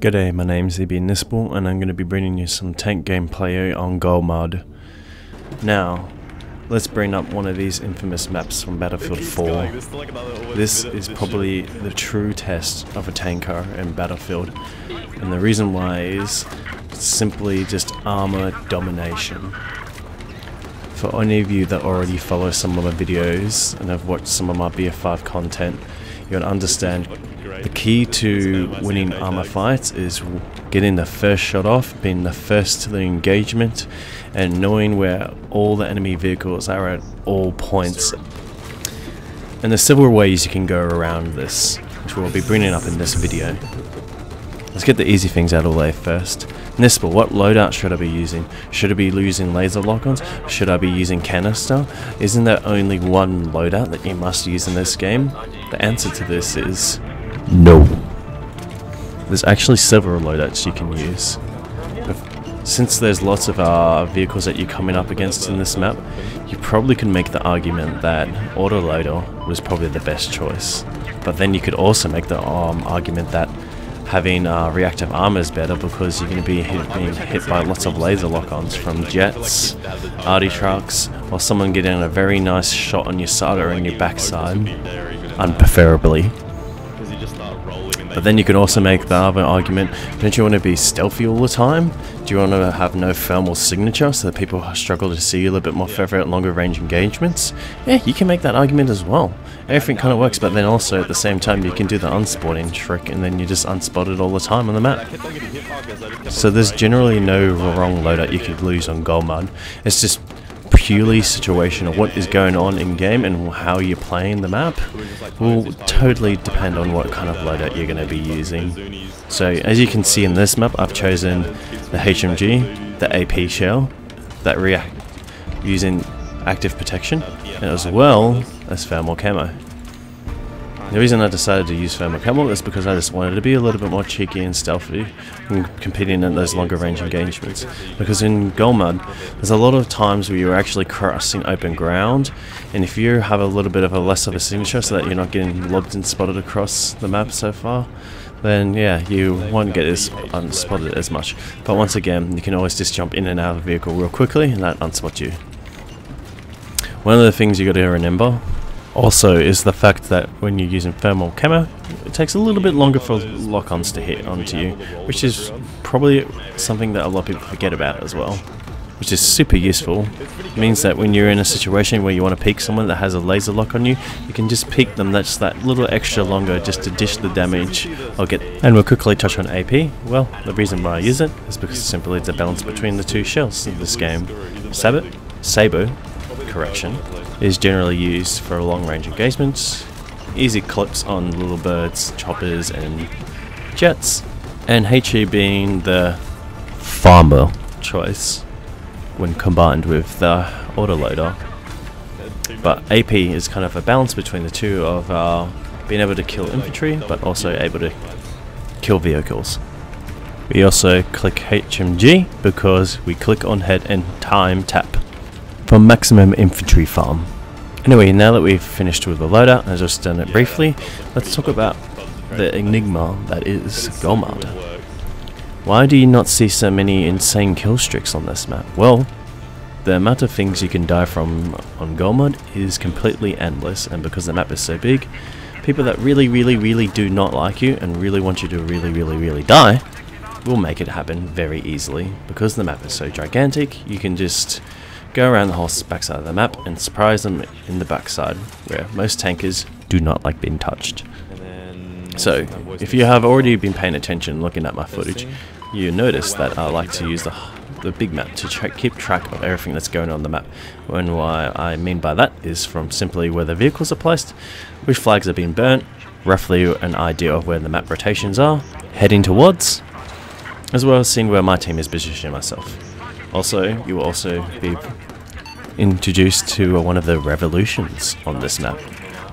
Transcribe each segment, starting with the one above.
G'day, my name's EB Knispel and I'm going to be bringing you some tank gameplay on Golmud. Now, let's bring up one of these infamous maps from Battlefield 4. This is probably the true test of a tanker in Battlefield and the reason why is simply just armor domination. For any of you that already follow some of my videos and have watched some of my BF5 content, you'll understand the key to winning armor fights is getting the first shot off, being the first to the engagement, and knowing where all the enemy vehicles are at all points. And there's several ways you can go around this, which we'll be bringing up in this video. Let's get the easy things out of the way first. Knispel, what loadout should I be using? Should I be using laser lock-ons? Should I be using canister? Isn't there only one loadout that you must use in this game? The answer to this is no. There's actually several loadouts you can use. Since there's lots of uh, vehicles that you're coming up against in this map, you probably can make the argument that autoloader was probably the best choice. But then you could also make the um, argument that having uh, reactive armor is better because you're going to be hit, being hit by lots of laser lock-ons from jets, arty trucks, or someone getting a very nice shot on your side or on your backside, unpreferably. But then you can also make the other argument, don't you want to be stealthy all the time? Do you want to have no thermal signature so that people struggle to see you a little bit more further at longer range engagements? Yeah, you can make that argument as well. Everything kind of works, but then also at the same time you can do the unspotting trick and then you're just unspotted all the time on the map. So there's generally no wrong loadout you could lose on Golmud. It's just purely situational. What is going on in game and how you're playing the map will totally depend on what kind of loadout you're going to be using. So as you can see in this map, I've chosen the HMG, the AP shell, that react using active protection, as well as thermal camo. The reason I decided to use thermal camo is because I just wanted to be a little bit more cheeky and stealthy when competing in those longer range engagements. Because in Golmud, there's a lot of times where you're actually crossing open ground, and if you have a little bit of a less of a signature so that you're not getting lobbed and spotted across the map so far, then yeah, you won't get as unspotted as much. But once again, you can always just jump in and out of the vehicle real quickly and that unspot you. One of the things you got to remember also is the fact that when you're using thermal camera, it takes a little bit longer for lock-ons to hit onto you, which is probably something that a lot of people forget about as well, which is super useful. It means that when you're in a situation where you want to peek someone that has a laser lock on you, you can just peek them that's that little extra longer just to dish the damage or get... And we'll quickly touch on AP. Well, the reason why I use it is because simply it's a balance between the two shells in this game. Sabot, Sabo, correction, is generally used for long range engagements, easy clips on little birds, choppers and jets, and HE being the farmer choice when combined with the autoloader. But AP is kind of a balance between the two of uh, being able to kill infantry but also able to kill vehicles. We also click HMG because we click on head and time tap for maximum infantry farm. Anyway, now that we've finished with the loadout, I've just done it briefly, let's talk about the enigma that is Golmud. Why do you not see so many insane kill streaks on this map? Well, the amount of things you can die from on Golmud is completely endless, and because the map is so big, people that really, really, really do not like you and really want you to really, really, really die will make it happen very easily. Because the map is so gigantic, you can just go around the whole backside of the map and surprise them in the backside, where most tankers do not like being touched. So, if you have already been paying attention looking at my footage, you notice that I like to use the, the big map to tra keep track of everything that's going on the map. And what I mean by that is from simply where the vehicles are placed, which flags are being burnt, roughly an idea of where the map rotations are, heading towards, as well as seeing where my team is positioning myself. Also, you will also be introduced to one of the revolutions on this map,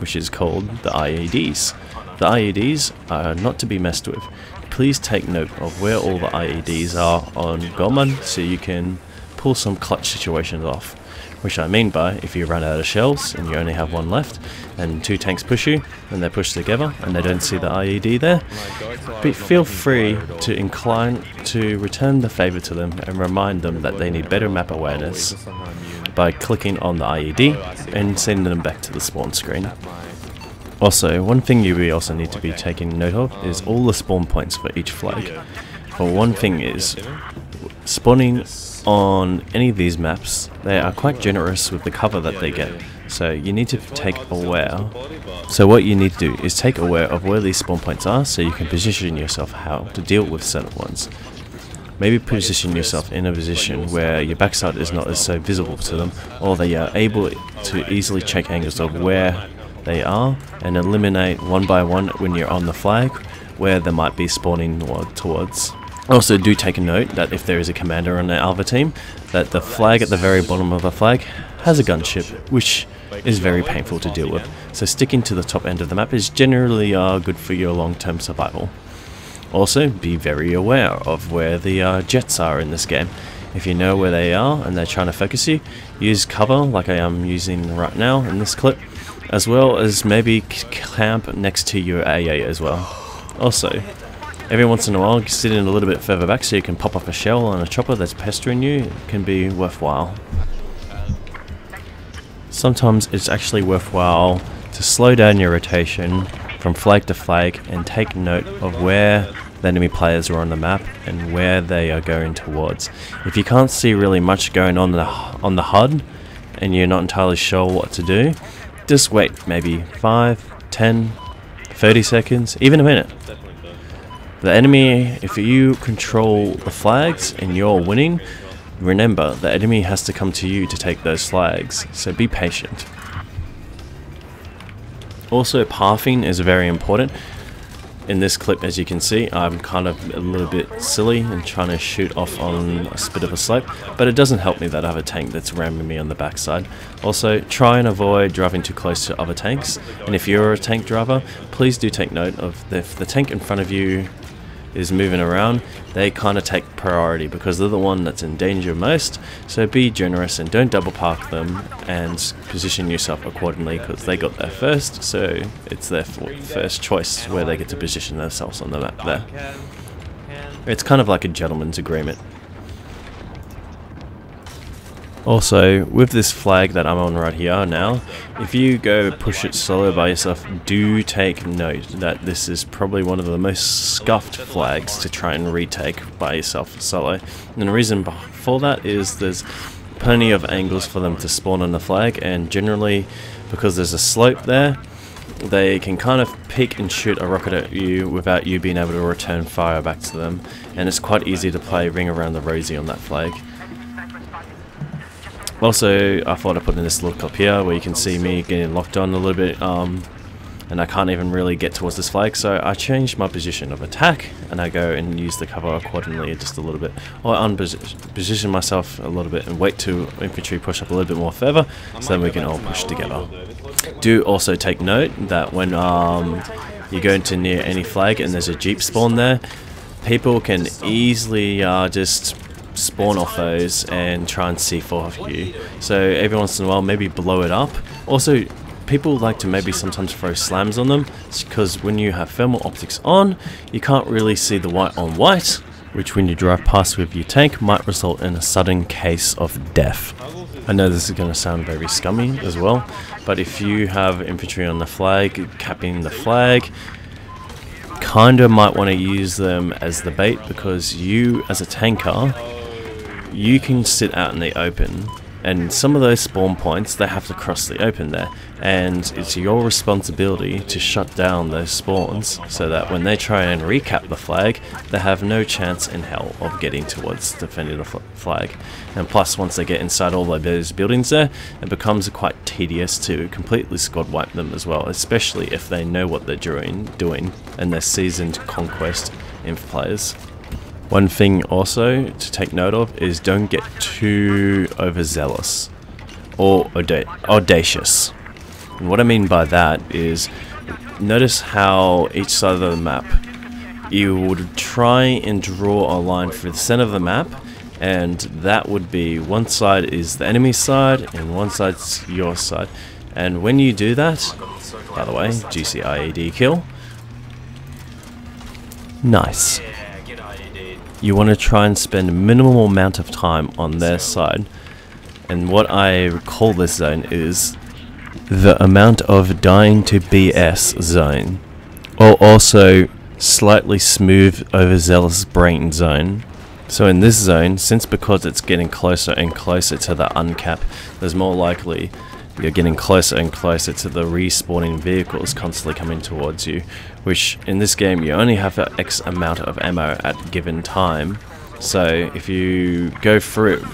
which is called the IEDs. The IEDs are not to be messed with. Please take note of where all the IEDs are on Golmud so you can pull some clutch situations off. Which I mean by if you run out of shells and you only have one left, and two tanks push you, and they push together, and they don't see the IED there, but feel free to incline to return the favour to them and remind them that they need better map awareness by clicking on the IED and sending them back to the spawn screen. Also, one thing you will also need to be taking note of is all the spawn points for each flag. For one thing is, spawning on any of these maps, they are quite generous with the cover that they get. So you need to take aware. So what you need to do is take aware of where these spawn points are so you can position yourself how to deal with certain ones. Maybe position yourself in a position where your backside is not as so visible to them or they are able to easily check angles of where they are and eliminate one by one when you're on the flag where they might be spawning towards. Also do take a note that if there is a commander on the Alva team, that the flag at the very bottom of the flag has a gunship, which is very painful to deal with. So sticking to the top end of the map is generally uh, good for your long-term survival. Also, be very aware of where the uh, jets are in this game. If you know where they are and they're trying to focus you, use cover like I am using right now in this clip, as well as maybe camp next to your AA as well. Also, Every once in a while, sitting a little bit further back so you can pop off a shell on a chopper that's pestering you can be worthwhile. Sometimes it's actually worthwhile to slow down your rotation from flag to flag and take note of where the enemy players are on the map and where they are going towards. If you can't see really much going on the, on the HUD and you're not entirely sure what to do, just wait maybe 5, 10, 30 seconds, even a minute. The enemy, if you control the flags and you're winning, remember the enemy has to come to you to take those flags, so be patient. Also, pathing is very important. In this clip, as you can see, I'm kind of a little bit silly and trying to shoot off on a bit of a slope, but it doesn't help me that I have a tank that's ramming me on the backside. Also, try and avoid driving too close to other tanks, and if you're a tank driver, please do take note of if the tank in front of you is moving around, they kind of take priority because they're the one that's in danger most. So be generous and don't double park them and position yourself accordingly because they got there first. So it's their first choice where they get to position themselves on the map there. It's kind of like a gentleman's agreement. Also, with this flag that I'm on right here now, if you go push it solo by yourself, do take note that this is probably one of the most scuffed flags to try and retake by yourself solo. And the reason for that is there's plenty of angles for them to spawn on the flag, and generally, because there's a slope there, they can kind of pick and shoot a rocket at you without you being able to return fire back to them, and it's quite easy to play ring around the rosy on that flag. Also, I thought I'd put in this little clip here where you can see me getting locked on a little bit um, and I can't even really get towards this flag so I changed my position of attack and I go and use the cover accordingly just a little bit or unposition myself a little bit and wait to infantry push up a little bit more further so then we can all push together. Do also take note that when um, you go into near any flag and there's a jeep spawn there people can easily uh, just spawn off those and try and C4 you. So every once in a while maybe blow it up. Also people like to maybe sometimes throw slams on them because when you have thermal optics on you can't really see the white on white which when you drive past with your tank might result in a sudden case of death. I know this is going to sound very scummy as well, but if you have infantry on the flag, capping the flag, kinda might want to use them as the bait because you as a tanker you can sit out in the open and some of those spawn points they have to cross the open there and it's your responsibility to shut down those spawns so that when they try and recap the flag they have no chance in hell of getting towards defending the flag and plus once they get inside all those buildings there it becomes quite tedious to completely squad wipe them as well especially if they know what they're doing, doing and they're seasoned conquest inf players. One thing also to take note of is don't get too overzealous or audacious. And what I mean by that is notice how each side of the map you would try and draw a line through the center of the map and that would be one side is the enemy side and one side's your side. And when you do that, by the way, GCIED kill. Nice. You want to try and spend a minimal amount of time on their side. And what I call this zone is the amount of dying to BS zone. Or also slightly smooth overzealous brain zone. So in this zone, since because it's getting closer and closer to the uncap, there's more likely you're getting closer and closer to the respawning vehicles constantly coming towards you, which in this game you only have X amount of ammo at given time. So if you go through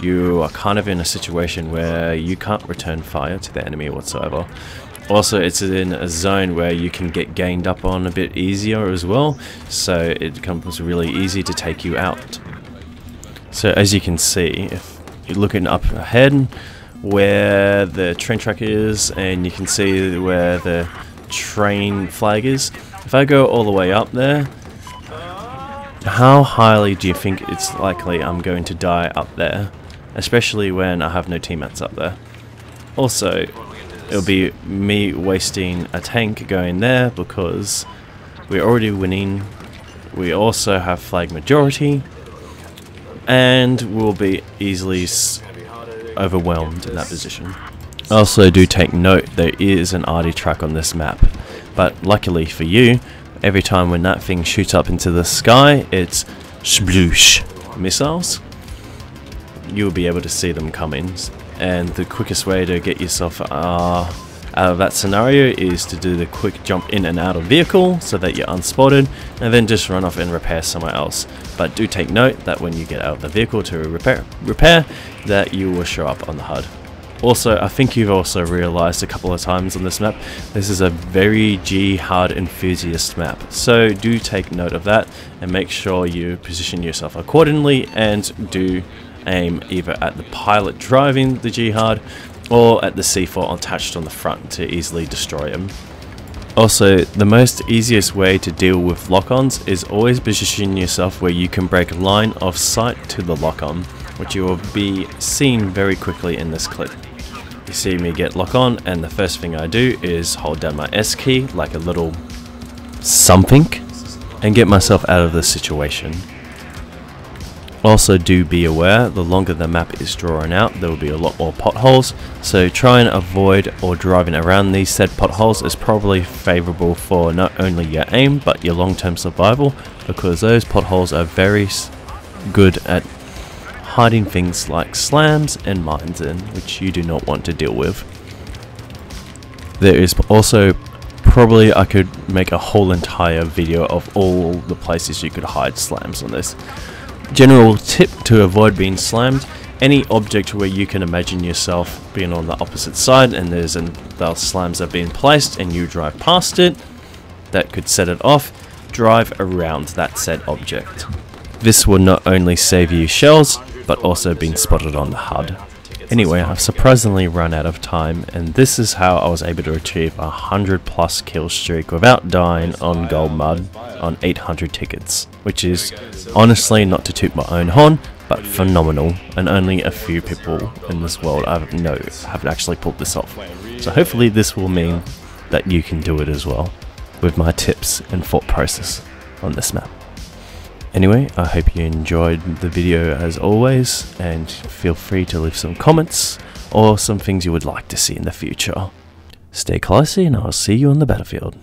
you are kind of in a situation where you can't return fire to the enemy whatsoever. Also, it's in a zone where you can get gained up on a bit easier as well, so it becomes really easy to take you out. So as you can see, if you're looking up ahead, where the train track is, and you can see where the train flag is, if I go all the way up there, how highly do you think it's likely I'm going to die up there? Especially when I have no teammates up there. Also, it'll be me wasting a tank going there because we're already winning. We also have flag majority and we'll be easily overwhelmed in that position. Also do take note there is an arty truck on this map, but luckily for you, every time when that thing shoots up into the sky, it's sploosh missiles. You'll be able to see them coming and the quickest way to get yourself uh, out of that scenario is to do the quick jump in and out of vehicle so that you're unspotted and then just run off and repair somewhere else. But do take note that when you get out of the vehicle to repair repair that you will show up on the HUD also, I think you've also realized a couple of times on this map, this is a very jihad enthusiast map. So do take note of that and make sure you position yourself accordingly and do aim either at the pilot driving the Jihad or at the C4 attached on the front to easily destroy him. Also, the most easiest way to deal with lock-ons is always position yourself where you can break line of sight to the lock-on, which you will be seen very quickly in this clip. You see me get lock-on and the first thing I do is hold down my S key like a little something and get myself out of the situation. Also do be aware, the longer the map is drawn out, there will be a lot more potholes, so try and avoid or driving around these said potholes is probably favourable for not only your aim, but your long-term survival, because those potholes are very good at hiding things like slams and mines in, which you do not want to deal with. There is also probably I could make a whole entire video of all the places you could hide slams on this. General tip to avoid being slammed, any object where you can imagine yourself being on the opposite side and there's an, the slams are being placed and you drive past it, that could set it off, drive around that said object. This will not only save you shells, but also being spotted on the HUD. Anyway, I've surprisingly run out of time, and this is how I was able to achieve a 100 plus kill streak without dying on Golmud on 800 tickets, which is honestly not to toot my own horn, but phenomenal, and only a few people in this world I know have actually pulled this off. So hopefully this will mean that you can do it as well, with my tips and thought process on this map. Anyway, I hope you enjoyed the video as always, and feel free to leave some comments or some things you would like to see in the future. Stay classy and I'll see you on the battlefield.